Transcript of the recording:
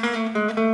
Música